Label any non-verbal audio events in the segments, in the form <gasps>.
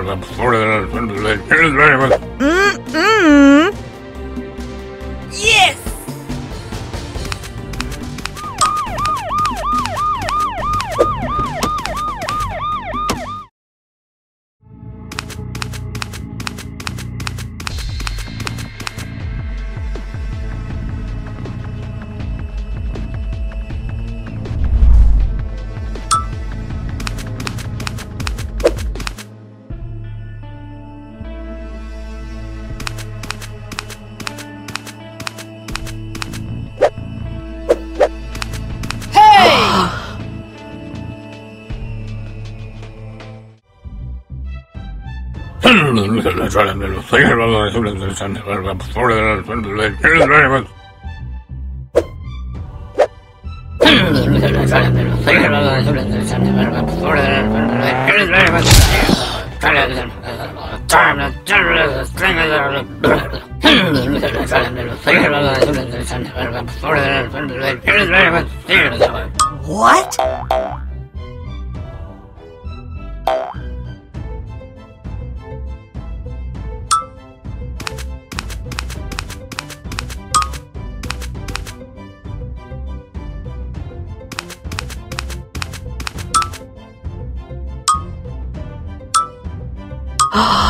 another employee. Time to turn the string of the... Oh.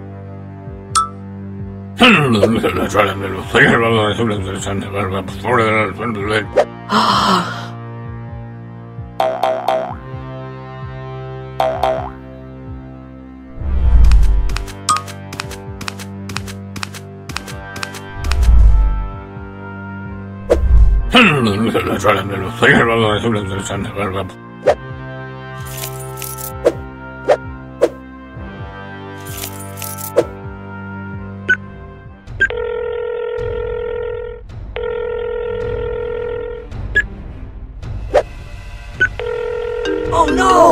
Hello, I'm the little thing about the interesting.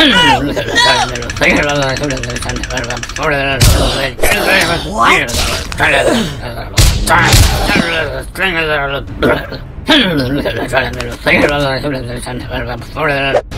Ooh! <laughs>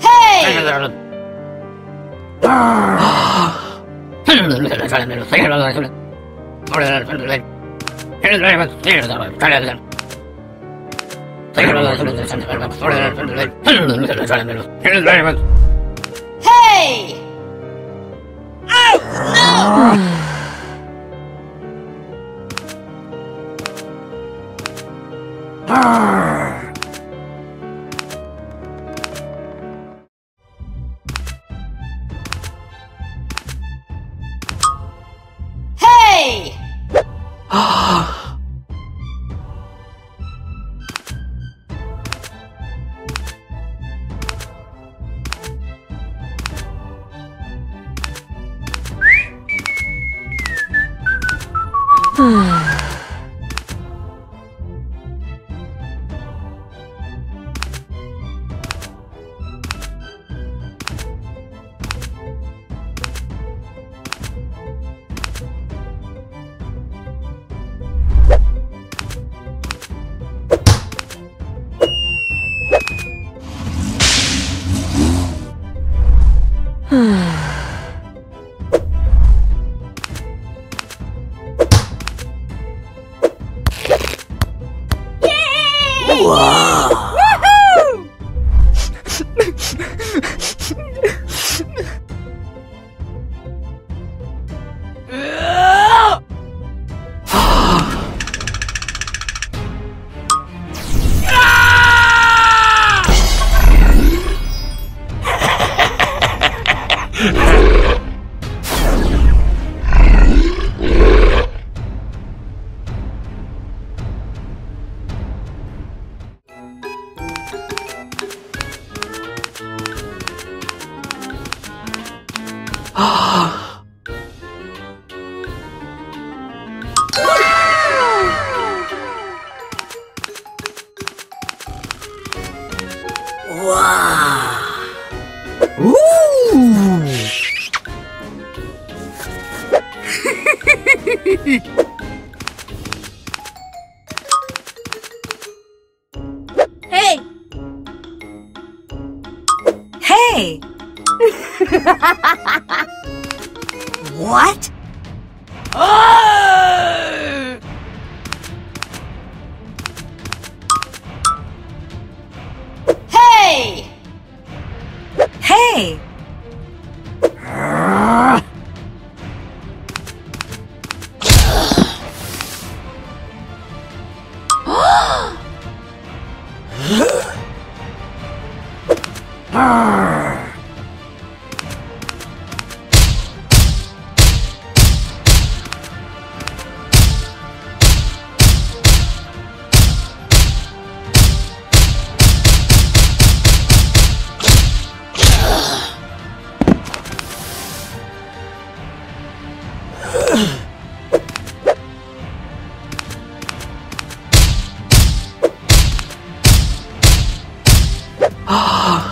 Hey! Woo! Oh, <gasps>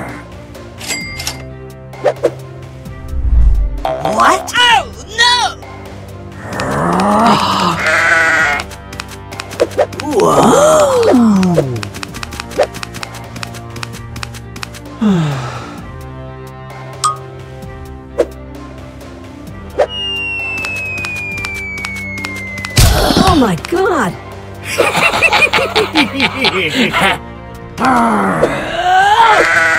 Oh my god! <laughs>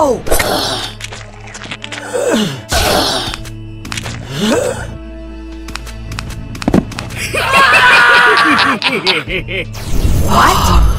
<laughs> What?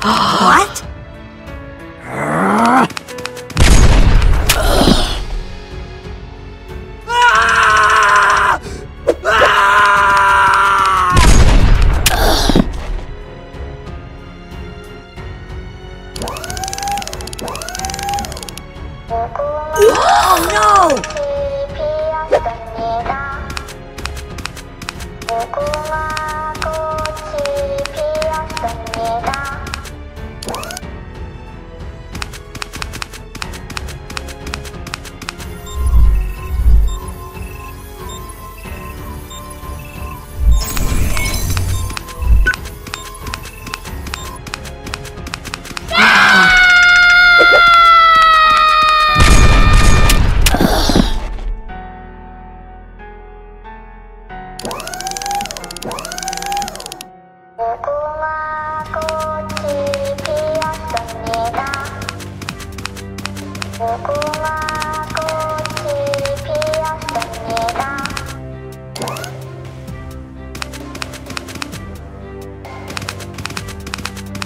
<gasps> What?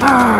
What?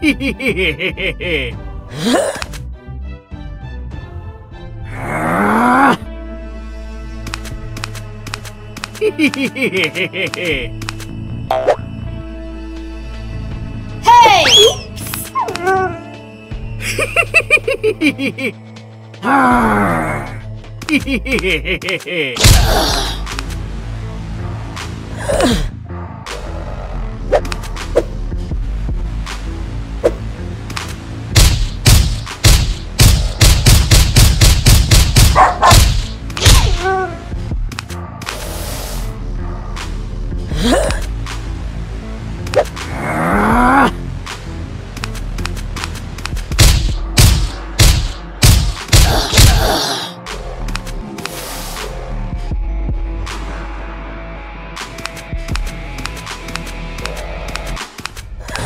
hey! ah! <laughs> <laughs> <laughs>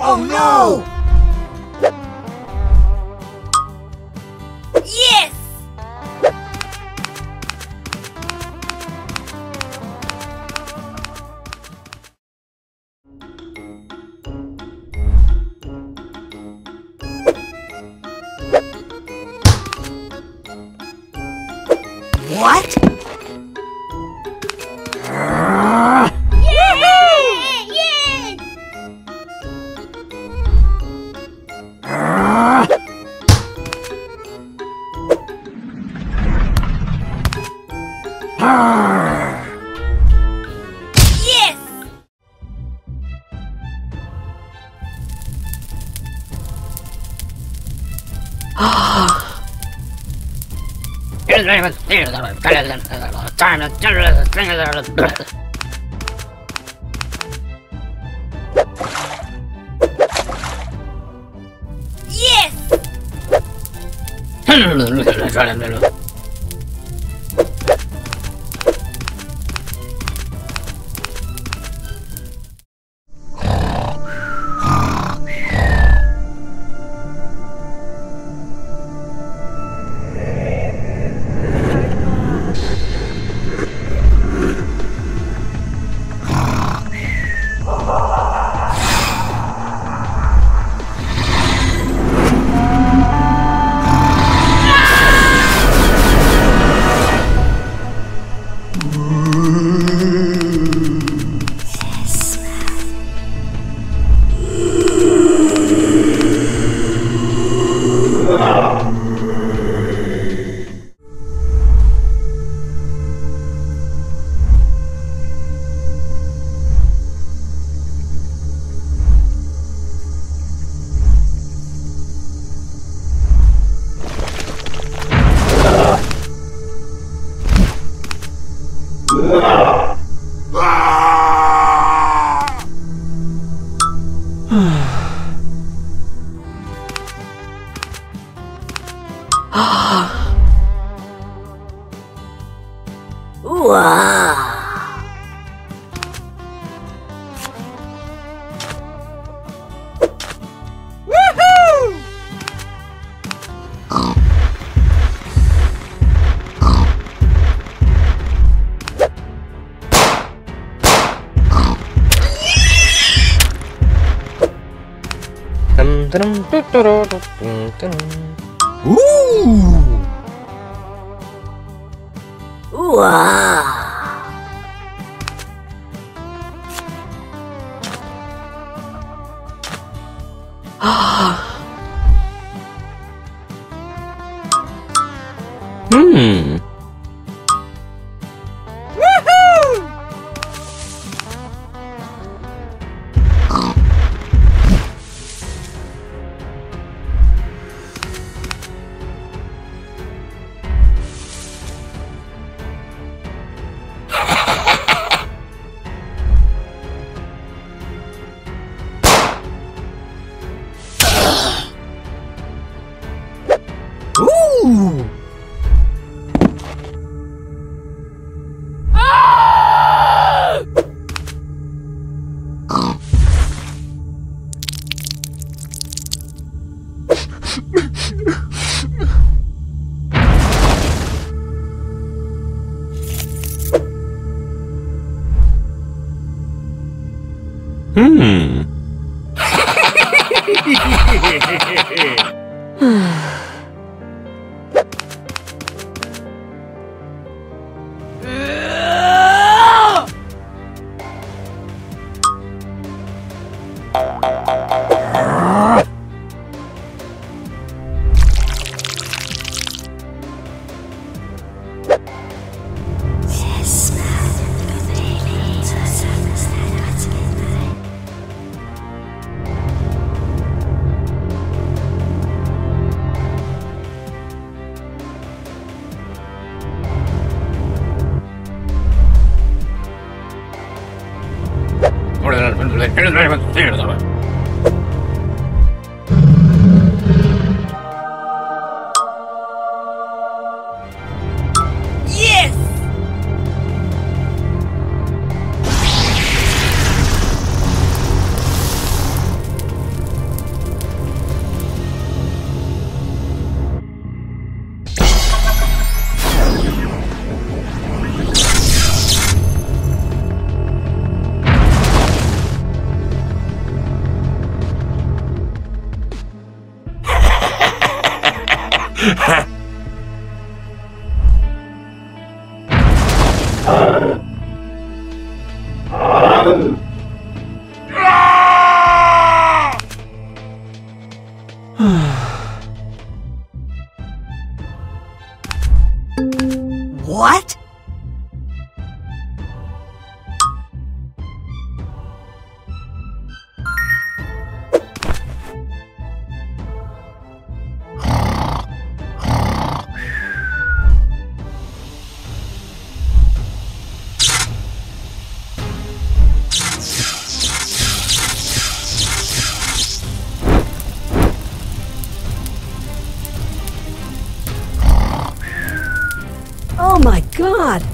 Oh no! terrorist thing. Dum, God.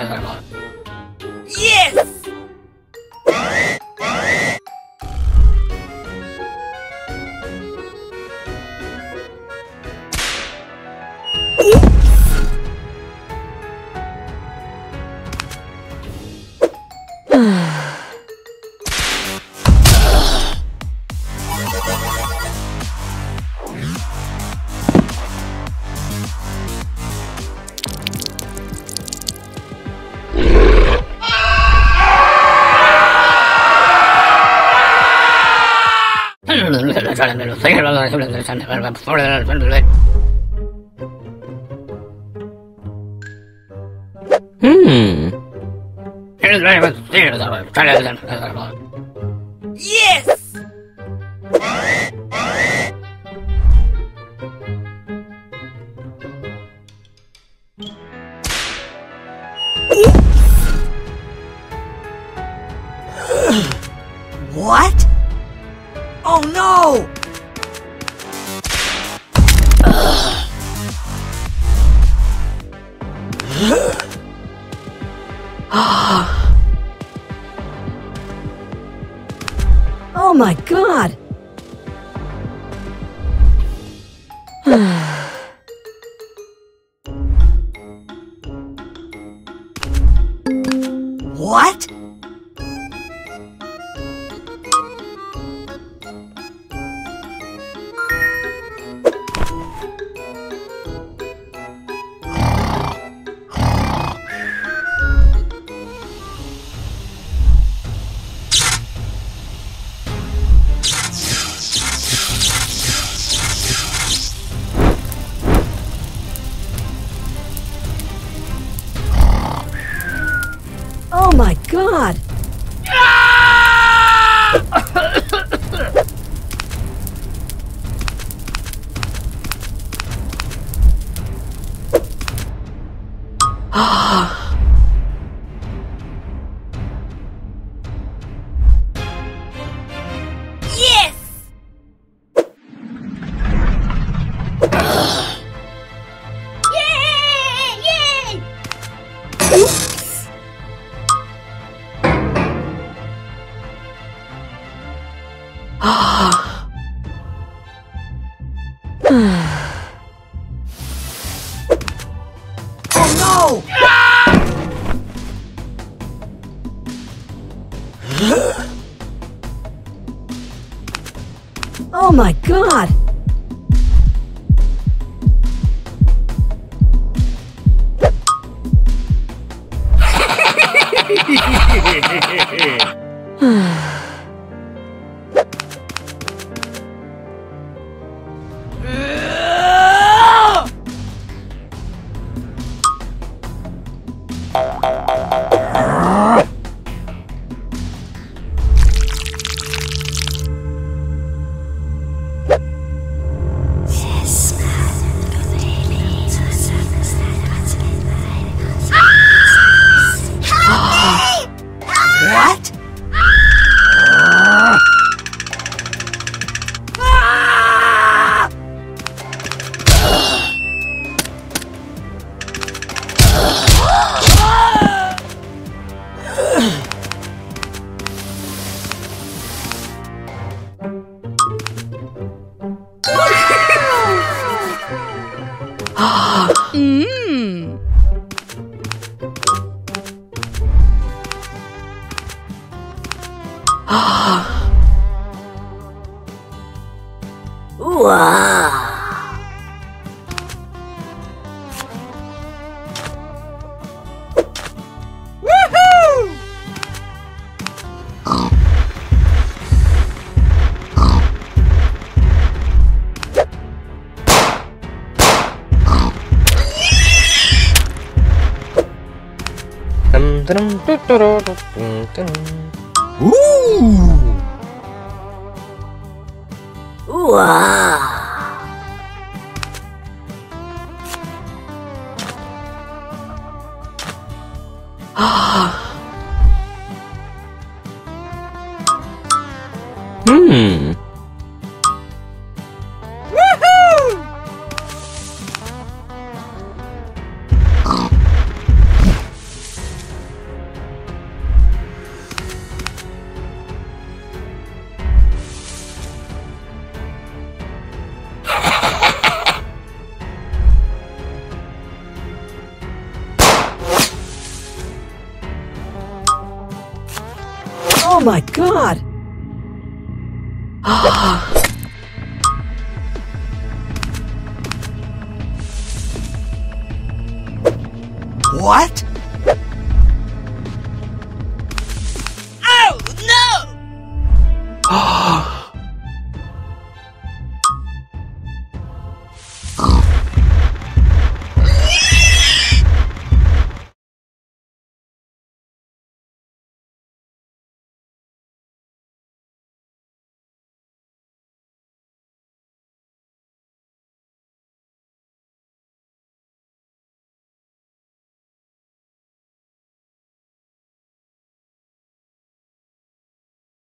Hmm. <laughs> Oh my god! <sighs> <sighs> god! Ah. what?